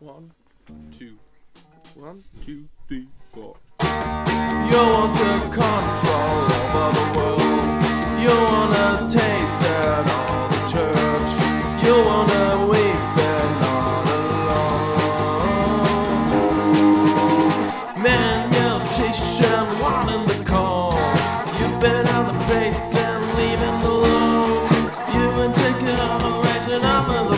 One, two, one, two, three, four. You want to control over the world. You want to taste at all the church. You want to weep but not alone. Man, you're chasing one in the car. You've been out the face and leaving the low. You've been taking all the ration over the